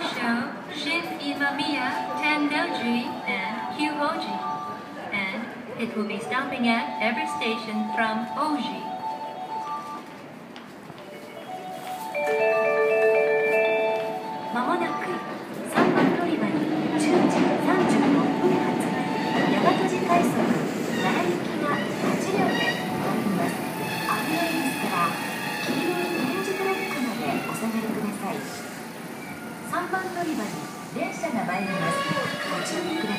Taisho, Shin Imamiya, Tendoji, and Kyuhoji, And it will be stopping at every station from Oji. まもなく3番乗り場に10時36分発大和路快速奈良行きが8両で参ります危ないですから黄色いオレンジトラックまでお下がりください3番乗り場に電車が参りますご注意ください電車が参ります。ご注意ください。